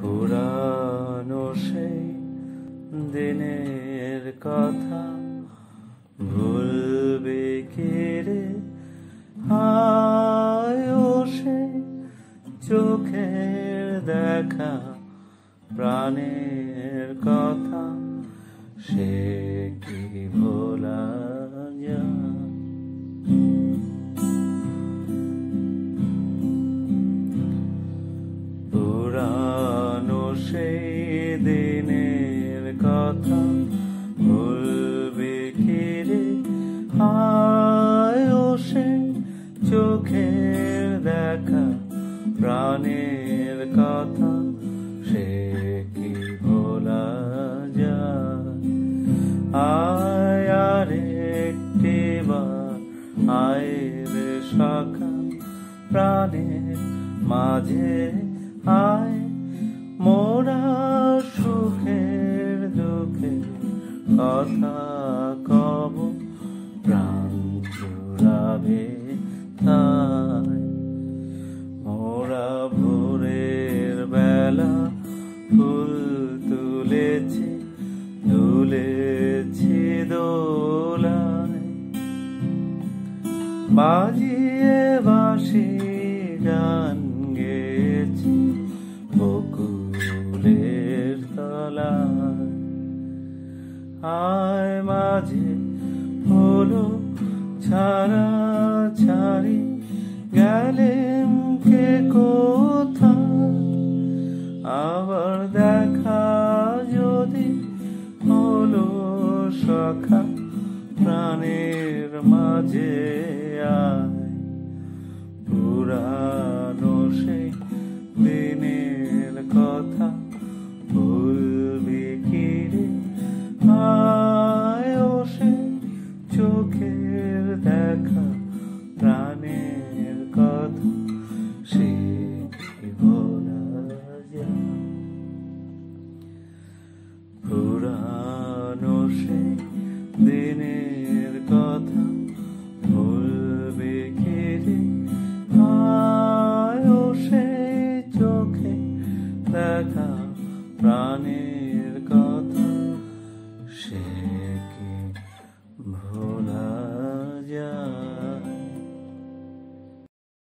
পুরানো সেই দিনের কথা। ভুলবে কে রে? আয়ো সে চোখের দেখা, প্রাণের কথা। সে কি ভোলা কথা ভুলবে কি রে? আয়ো সে চোখের দেখা, প্রাণের কথা সে কি ভোলা যায়? আয় আর একটি বার আয়ের শাখা, প্রাণের মাঝে কথা কব, প্রাণ জুড়াবে তাই। মোরা ভোরের বেলা ফুল তুলেছি তুলেছি দোলায়। বাজিয়ে বাসি গান আয় মাঝে হলো ছাড়া ছাড়ি। গেলেন কে কোথায়? আবার দেখা যদি হলো সখা প্রাণের মাঝে আয়। পুরানো সেই দিনের কথা ভুলবি কি দেখা প্রাণের কথা সে